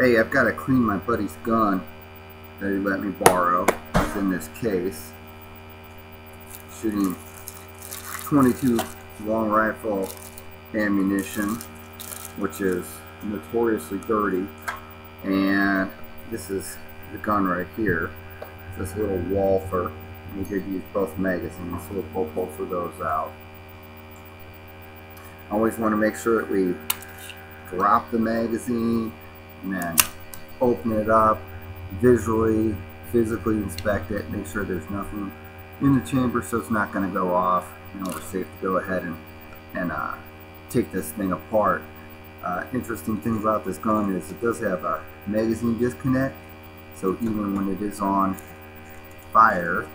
Hey, I've got to clean my buddy's gun that he let me borrow. It's in this case. Shooting 22 long rifle ammunition, which is notoriously dirty. And this is the gun right here. This little Walther. We did use both magazines, so we'll pull both of those out. Always want to make sure that we drop the magazine and then open it up visually, physically inspect it, make sure there's nothing in the chamber so it's not going to go off. You know, we're safe to go ahead and, and uh, take this thing apart. Uh, interesting thing about this gun is it does have a magazine disconnect, so even when it is on fire,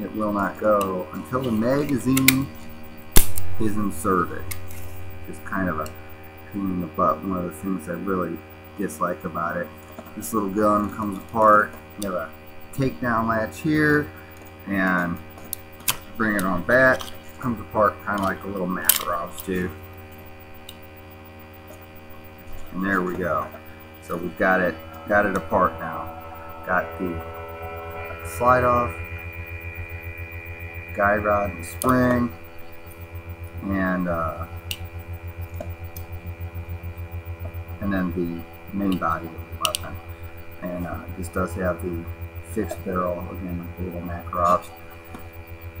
it will not go until the magazine is inserted. It's kind of a pain in the butt, one of the things I really dislike about it. This little gun comes apart, you have a takedown latch here, and bring it on back, comes apart kind of like a little Makarov's too. And there we go. So we've got it, got it apart now. Got the slide off, guide rod and spring, and uh, and then the main body of the weapon. And uh, this does have the fixed barrel, again, with little Makarovs.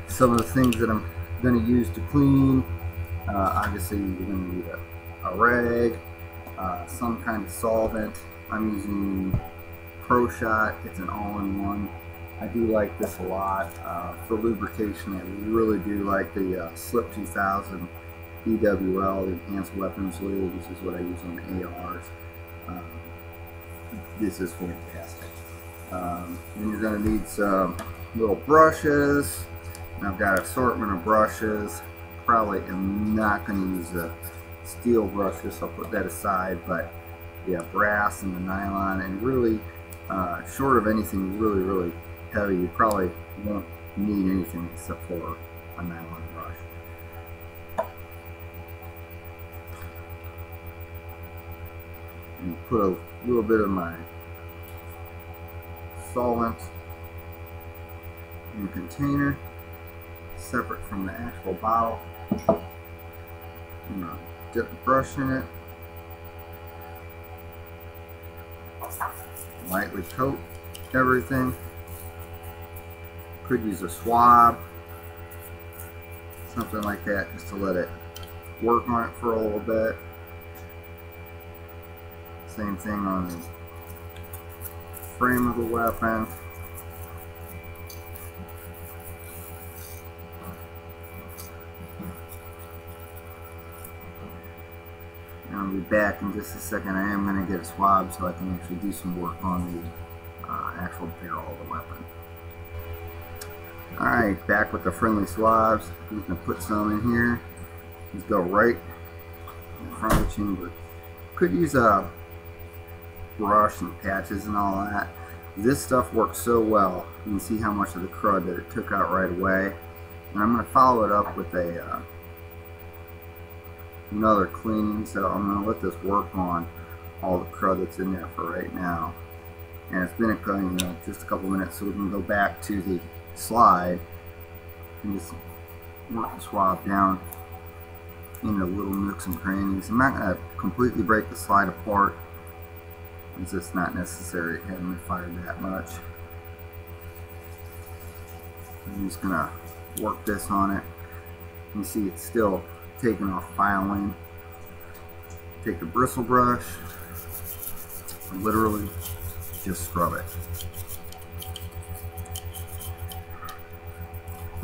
Some of the things that I'm going to use to clean, uh, obviously you're going to need a, a rag, uh, some kind of solvent. I'm using Pro Shot, it's an all-in-one. I do like this a lot. Uh, for lubrication, I really do like the uh, Slip 2000 EWL, Enhanced Weapons Lube. This is what I use on ARs. Um, this is fantastic. Um, and you're going to need some little brushes. And I've got assortment of brushes. Probably am not going to use the steel brushes, so I'll put that aside. But yeah, brass and the nylon, and really, uh, short of anything really, really heavy, you probably won't need anything except for a nylon brush. And put a little bit of my solvent in the container, separate from the actual bottle. I'm gonna dip the brush in it, lightly coat everything. Could use a swab, something like that, just to let it work on it for a little bit. Same thing on the frame of the weapon. I'll be back in just a second. I am going to get a swab so I can actually do some work on the uh, actual barrel of the weapon. Alright, back with the friendly swabs. I'm going to put some in here. Just go right in front of the chamber. Could use a brush and patches and all that. This stuff works so well. You can see how much of the crud that it took out right away. And I'm going to follow it up with a uh, another cleaning. So I'm going to let this work on all the crud that's in there for right now. And it's been a, you know, just a couple minutes, so we can go back to the slide and just work the swab down into little nooks and crannies. I'm not going to completely break the slide apart it's not necessary having it fired that much. I'm just gonna work this on it. You see it's still taking off filing. Take a bristle brush and literally just scrub it.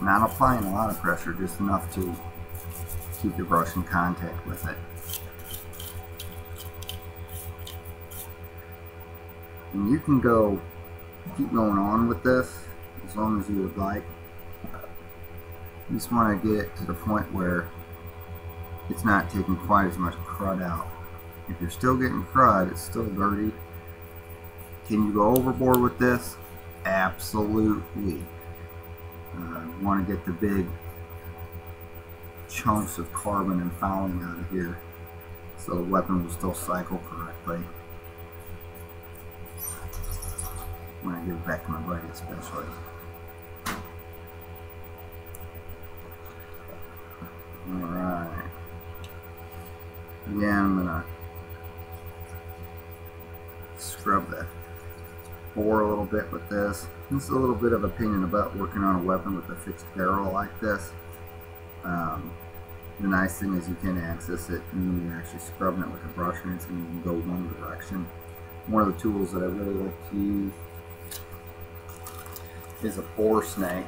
Not applying a lot of pressure, just enough to keep the brush in contact with it. And you can go, keep going on with this as long as you would like. You just want to get to the point where it's not taking quite as much crud out. If you're still getting crud, it's still dirty. Can you go overboard with this? Absolutely. Uh, you want to get the big chunks of carbon and fouling out of here so the weapon will still cycle correctly. Back to my buddy especially. Alright. Again, I'm gonna scrub the bore a little bit with this. This is a little bit of a pain in the butt working on a weapon with a fixed barrel like this. Um, the nice thing is you can access it and you're actually scrubbing it with a brush and it's going to go one direction. One of the tools that I really like to use is a bore snake.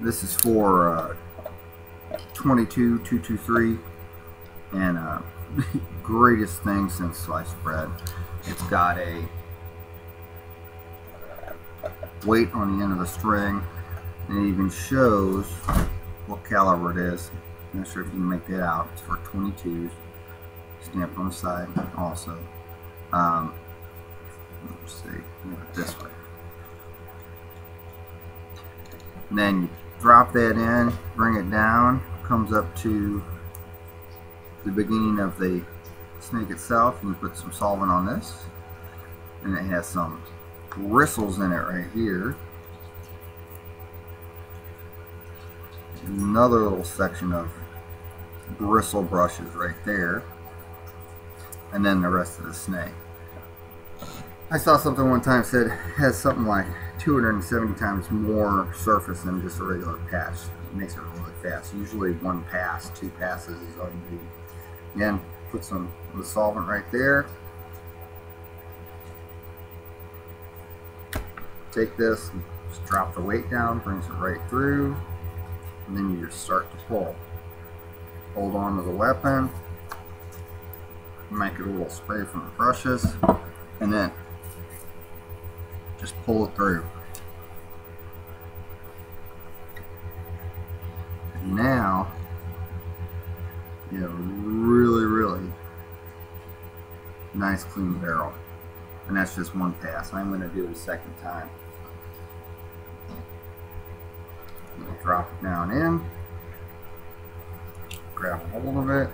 This is for uh, 22 223 and uh, greatest thing since sliced bread. It's got a weight on the end of the string and it even shows what caliber it is. I'm not sure if you can make that out. It's for 22s. Stamped on the side also. Um, let's see, this way. And then you drop that in, bring it down, comes up to the beginning of the snake itself and you put some solvent on this and it has some bristles in it right here another little section of bristle brushes right there and then the rest of the snake I saw something one time said has something like 270 times more surface than just a regular patch it makes it really fast usually one pass two passes is all you need Again, put some of the solvent right there. Take this, just drop the weight down, brings it right through, and then you just start to pull. Hold on to the weapon, make it a little spray from the brushes, and then just pull it through. And now you know, really, really nice clean barrel. And that's just one pass. I'm going to do it a second time. Drop it down in. Grab a hold of it.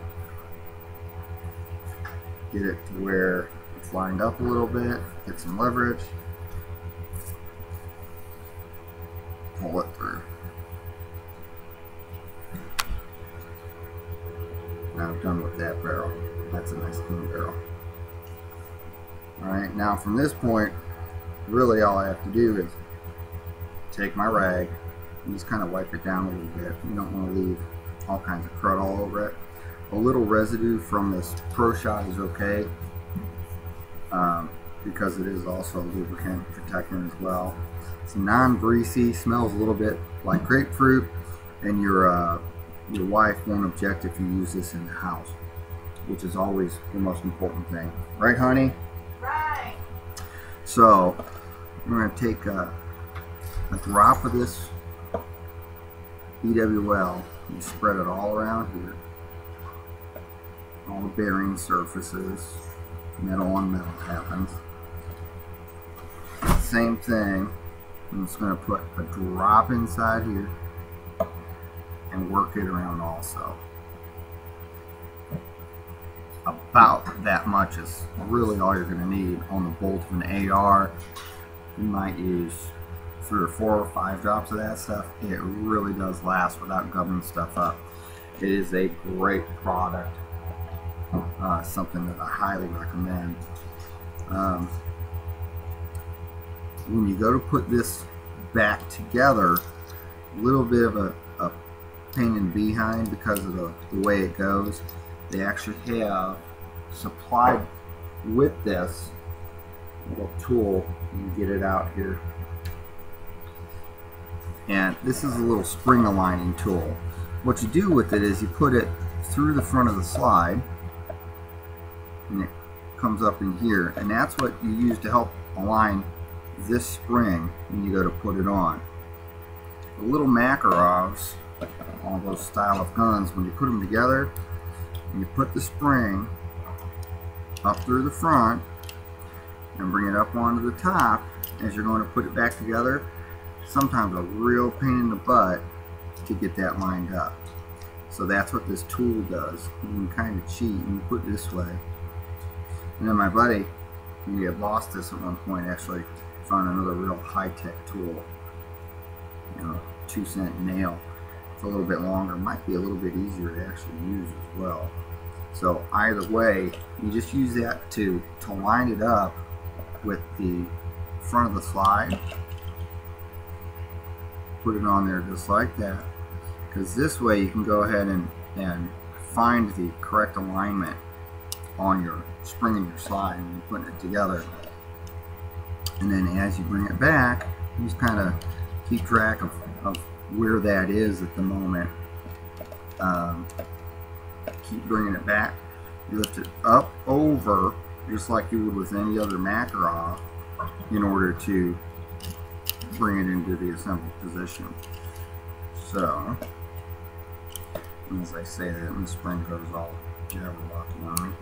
Get it to where it's lined up a little bit. Get some leverage. Pull it through. Now I'm done with that barrel. That's a nice clean barrel. Alright, now from this point, really all I have to do is take my rag and just kind of wipe it down a little bit. You don't want to leave all kinds of crud all over it. A little residue from this Pro Shot is okay um, because it is also a lubricant protectant as well. It's non-greasy, smells a little bit like grapefruit, and your uh, your wife won't object if you use this in the house, which is always the most important thing. Right, honey? Right. So, we're going to take a, a drop of this EWL. You spread it all around here. All the bearing surfaces, metal on metal happens. Same thing. I'm just going to put a drop inside here and work it around also. About that much is really all you're going to need on the bolt of an AR. You might use three or four or five drops of that stuff. It really does last without gumming stuff up. It is a great product. Uh, something that I highly recommend. Um, when you go to put this back together, a little bit of a pain in the behind because of the, the way it goes. They actually have supplied with this little tool. You get it out here. And this is a little spring aligning tool. What you do with it is you put it through the front of the slide and it comes up in here and that's what you use to help align this spring when you go to put it on. The little Makarovs all those style of guns, when you put them together, you put the spring up through the front and bring it up onto the top as you're going to put it back together, sometimes a real pain in the butt to get that lined up. So that's what this tool does. You can kind of cheat and put it this way. And then my buddy, he had lost this at one point, actually found another real high-tech tool. You know, two cent nail. It's a little bit longer, might be a little bit easier to actually use as well. So either way, you just use that to, to line it up with the front of the slide. Put it on there just like that. Because this way you can go ahead and, and find the correct alignment on your spring and your slide and you're putting it together. And then as you bring it back, you just kind of keep track of, of where that is at the moment. Um, keep bringing it back. You lift it up over, just like you would with any other Makarov, in order to bring it into the assembled position. So, as I say that, the spring goes all jabberwocky on me.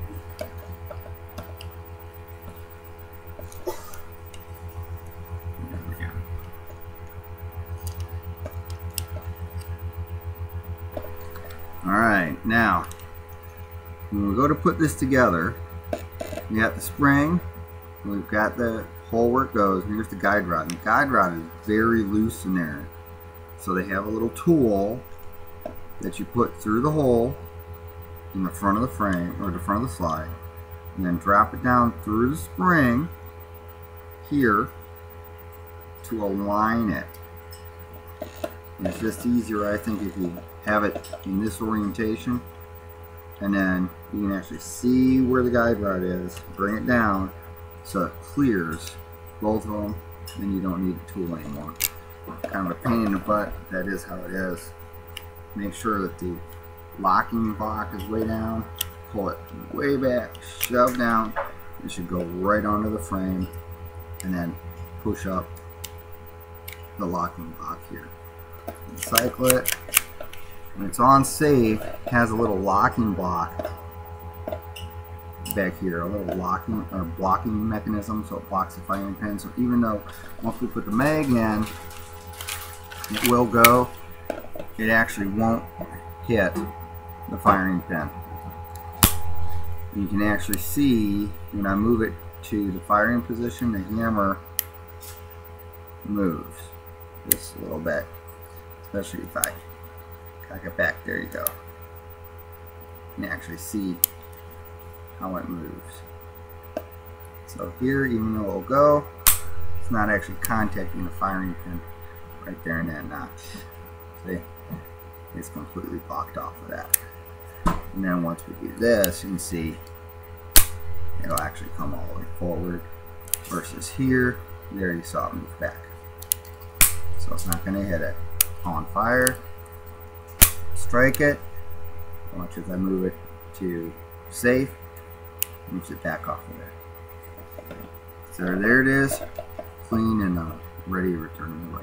Alright, now, when we go to put this together, we got the spring, we've got the hole where it goes, and here's the guide rod. And the guide rod is very loose in there. So they have a little tool that you put through the hole in the front of the frame, or the front of the slide, and then drop it down through the spring here to align it. And it's just easier, I think, if you have it in this orientation. And then you can actually see where the guide rod is bring it down so it clears both of them then you don't need the tool anymore. Kind of a pain in the butt that is how it is. Make sure that the locking block is way down pull it way back shove down it should go right onto the frame and then push up the locking block here. Cycle it when it's on safe, it has a little locking block back here, a little locking or blocking mechanism so it blocks the firing pin. So even though once we put the mag in, it will go, it actually won't hit the firing pin. You can actually see when I move it to the firing position, the hammer moves just a little bit, especially if I Back it back, there you go. You can actually see how it moves. So here, even though it'll go, it's not actually contacting the firing pin right there in that notch. See? It's completely blocked off of that. And then once we do this, you can see it'll actually come all the way forward versus here, there you saw it move back. So it's not going to hit it. On fire, strike it. Watch as I move it to safe, moves it back off of there. So there it is, clean and uh, ready to return the